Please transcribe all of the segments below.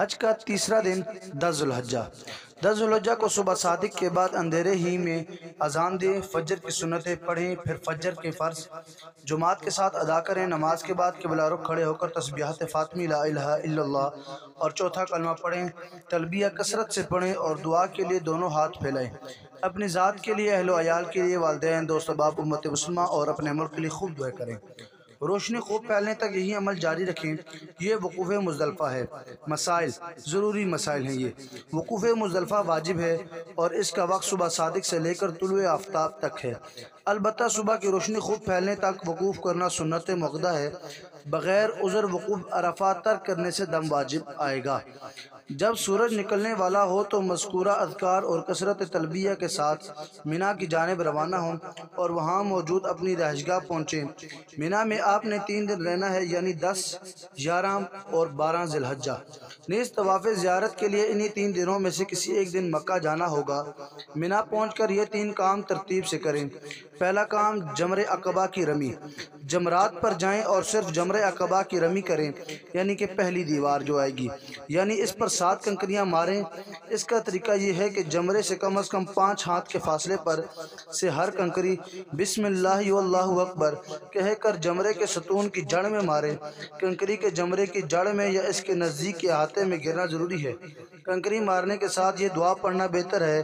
हज का तीसरा दिन दस जुलहज्जा दस को सुबह सादिक के बाद अंधेरे ही में अजान दें, फजर की सुनतें पढ़ें, फिर फजर के फ़र्ज़ जुमात के साथ अदा करें, नमाज़ के बाद के रुख खड़े होकर तस्बियात फ़ातमी, ला और चौथा कलमा पढ़ें, तलबिया कसरत से पढ़ें और दुआ के लिए दोनों हाथ फैलाएँ। अपनी ज़ात के लिए अहलो अयाल के लिए वालदेन दोस्त बाप उम्मत मुसलमान और अपने मुल्क के लिए खूब दुआ करें। रोशनी खूब फैलने तक यही अमल जारी रखें। ये वकूफ़ मुजलफ़ा है। मसाइल, ज़रूरी मसाइल हैं ये। वकूफ़ मुजलफ़ा वाजिब है और इसका वक्त सुबह सादिक से लेकर तुलु आफ्ताब तक है। अलबत् सुबह की रोशनी खूब फैलने तक वकूफ़ करना सुन्नत मकदा है। बग़ैर उज़र वकूफ़ अरफा तर्क करने से दम वाजिब आएगा। जब सूरज निकलने वाला हो तो मस्कूरा अजकार और कसरत तलबिया के साथ मीना की जानब रवाना हों और वहाँ मौजूद अपनी रहजगाह पहुँचें। मीना में आपने तीन दिन रहना है, यानी दस, ग्यारह और बारह जिलहजा नीस तवाफ़ ज़्यारत के लिए इन्हीं तीन दिनों में से किसी एक दिन मक्का जाना होगा। मीना पहुँच कर ये तीन काम तरतीब से करें। पहला काम जमर अकबा की रमी। जमरात पर जाएँ और सिर्फ़ जमर अकबा की रमी करें, यानी कि पहली दीवार जो आएगी। यानी इस पर सात कंकरियाँ मारें। इसका तरीका ये है कि जमरे से कम अज़ कम पाँच हाथ के फासले पर से हर कंकरी बिस्मिल्लाह अकबर कह कर जमरे के सतून की जड़ में मारें। कंकरी के जमरे की जड़ में या इसके नज़दीक के अहाते में गिरना ज़रूरी है। कंकरी मारने के साथ ये दुआ पढ़ना बेहतर है।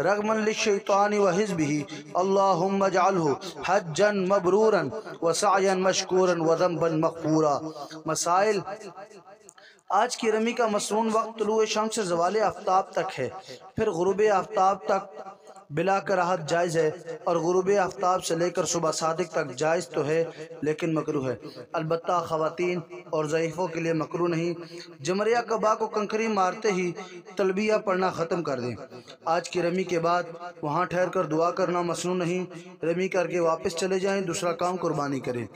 रगमन शैतानी व हिजबी अल्लाजालू हजन मबरूरन वसायन मशकूरन वन मकबूरा मसाइल, आज की रमी का मसरून वक्त तुलु शम से जवाल आफ्ताब तक है। फिर गुरुब आफ्ताब तक बिला कराहत जायज़ है और गुरूब आफ्ताब से लेकर सुबह सादिक तक जायज़ तो है, लेकिन मकरू है। अलबत् ख़वातीन और ज़यीफ़ों के लिए मकरू नहीं। जमरिया कबा को कंकरी मारते ही तलबिया पढ़ना ख़त्म कर दें। आज की रमी के बाद वहाँ ठहर कर दुआ करना मसनू नहीं। रमी करके वापस चले जाएँ, दूसरा काम कुर्बानी करें।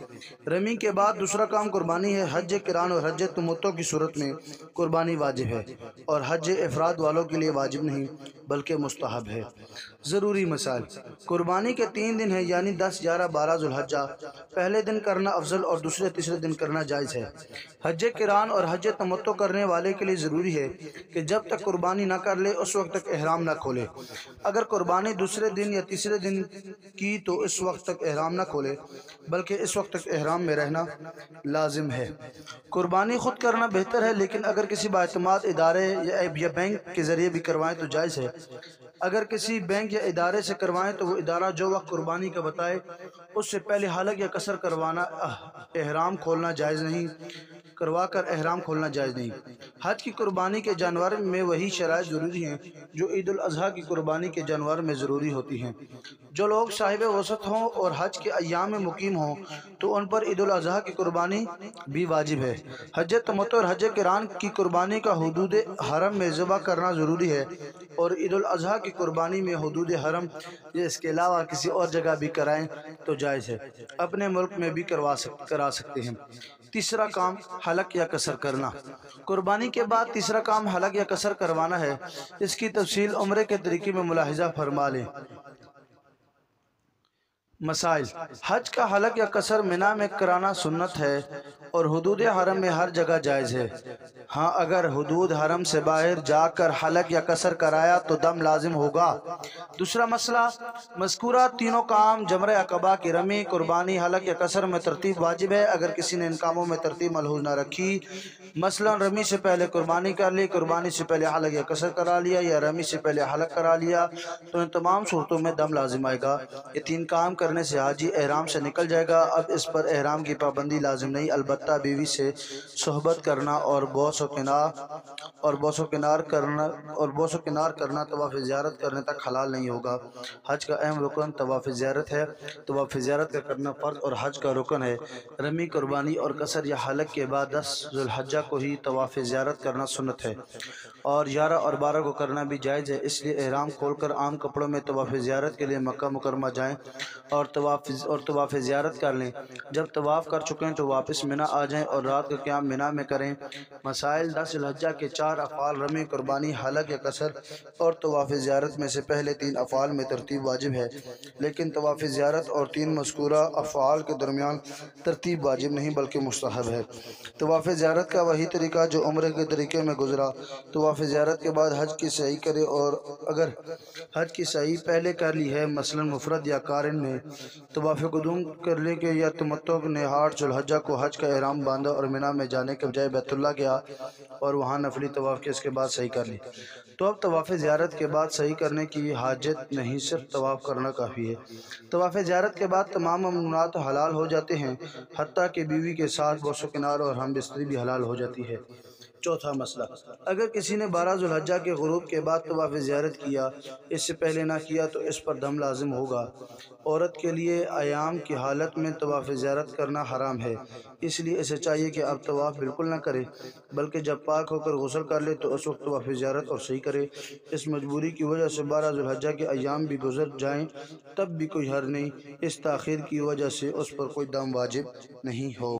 रमी के बाद दूसरा काम कुर्बानी है हज किरान और हज तमतों की सूरत में। कुर्बानी वाजिब है और हज अफराद वालों के लिए वाजिब नहीं, बल्कि मुस्तहब है। ज़रूरी मसाइल। कुर्बानी के तीन दिन हैं, यानी दस, ग्यारह, बारह जुलहजा पहले दिन करना अफजल और दूसरे, तीसरे दिन करना जायज़ है। हज किरान और हज तमत्तो करने वाले के लिए ज़रूरी है कि जब तक कुर्बानी ना कर ले, उस वक्त तक एहराम ना खोले। अगर कुर्बानी दूसरे दिन या तीसरे दिन की तो इस वक्त तक एहराम ना खोले, बल्कि इस वक्त तक एहराम में रहना लाजिम है। कुर्बानी ख़ुद करना बेहतर है, लेकिन अगर किसी बातमाद इदारे या बैंक के ज़रिए भी करवाएँ तो जायज़ है। अगर किसी बैंक या इदारे से करवाएँ तो वो इदारा जो वक्त कुर्बानी का बताए, उससे पहले हालक या कसर करवाना एहराम खोलना जायज़ नहीं करवा कर एहराम खोलना जायज़ नहीं। हज की कुर्बानी के जानवर में वही शराय ज़रूरी हैं, जो ईद अजी की कुर्बानी के जानवर में ज़रूरी होती हैं। जो लोग साहिब वसत हों और हज के अयाम में मुकीम हों तो उन पर ईद अजी की कुर्बानी भी वाजिब है। हज तमत और हज करान की कुर्बानी का हदूद हरम में ज़बा करना ज़रूरी है और ईद अजी की कुर्बानी में हदूद हरम इसके अलावा किसी और जगह भी कराएँ तो जायज़ है। अपने मुल्क में भी करवा सक, करा सकते हैं। तीसरा काम हलक या कसर करना। कुर्बानी के बाद तीसरा काम हलक या कसर करवाना है। इसकी तफसील उम्र के तरीके में मुलाहजा फरमा लें। मसाइल। हज का हलक या कसर मिना में कराना सुन्नत है और हदूद हरम में हर जगह जायज़ है। हाँ अगर हदूद हरम से बाहर जाकर हलक या कसर कराया तो दम लाजिम होगा। दूसरा मसला मस्कूरा तीनों काम जमर अकबा की रमी, कुर्बानी, हलक या कसर में तरतीब वाजिब है। अगर किसी ने इन कामों में तरतीब मलहूज ना रखी, मसलन रमी से पहले कुर्बानी कर ली, कुर्बानी से पहले हलक या कसर करा लिया या रमी से पहले हलक करा लिया तो इन तमाम सूरतों में दम लाजिम आएगा। ये तीन काम कर करने से हाजी एहराम से निकल जाएगा। अब इस पर एहराम की पाबंदी लाजिम नहीं अलबत् बीवी से सहबत करना और बोस किनार, और बोसो किनार करना, और बोसो किनार करना तवाफ़ ज़्यारत करने तक हलाल नहीं होगा। हज का अहम रुकन तवाफ़ ज़्यारत है। तवाफ़ ज़्यारत का करना फ़र्ज़ और हज का रुकन है। रमी, कुर्बानी और कसर या हलक के बाद दस जुलहजा को ही तवाफ़ ज़्यारत करना सुनत है। और ग्यारह और बारह को करना भी जायज़ है। इसलिए एहराम खोल कर आम कपड़ों में तवाफ़ ज़्यारत के लिए मक्का मुकरमा जाएँ। और तवाफ़, और तवाफ़ ज़्यारत कर लें। जब तवाफ़ कर चुके हैं तो वापस मिना आ जाएँ और रात का क्या मिना में करें। मसाइल दस लज्जा के चार चार अफ़ाल रमी, कुर्बानी हलक या कसर और तवाफ़ ज़्यारत में से पहले तीन अफ़ाल में तरतीब वाजिब है। लेकिन तवाफ़ ज़्यारत और तीन मस्कूरा अफ़ाल के दरमियान तरतीब वाजिब नहीं, बल्कि मुस्तहब है। तवाफ़ ज़्यारत का वही तरीका जो उम्र के तरीके में गुजरा। तवाफ़ ज़्यारत के बाद हज की सही करे और अगर हज की सही पहले कर ली है, मसलन मुफरत या कारिन ने तवाफ़ कदूम करने के या तमत्तो ने हाट जुलहजा को हज का एहराम बांधा और मीना में जाने के बजाय बैतुल्ला गया और वहाँ नफली तवाफ़ के इसके बाद सही कर ली। तो अब तवाफ़ ज़्यारत के बाद सही करने की हाजत नहीं, सिर्फ़ तवाफ़ करना काफ़ी है। तवाफ़ ज़्यारत के बाद तमाम ममनूनात हलाल हो जाते हैं हती कि बीवी के साथ बोसो किनार और हम बिस्तरी भी हलाल हो जाती है। चौथा मसला, अगर किसी ने बारह जुलहजा के गरूब के बाद तवाफ़ ज़्यारत किया, इससे पहले ना किया तो इस पर दम लाजिम होगा। औरत के लिए आयाम की हालत में तवाफ़ ज़्यारत करना हराम है, इसलिए इसे चाहिए कि अब तवाफ़ बिल्कुल ना करें, बल्कि जब पाक होकर गसल कर ले तो उस वक्त तवाफ़ ज़्यारत और सही करे। इस मजबूरी की वजह से बारह जुलहजा के अयाम भी गुजर जाएँ, तब भी कोई हर नहीं, इस तखिर की वजह से उस पर कोई दम वाजिब नहीं हो।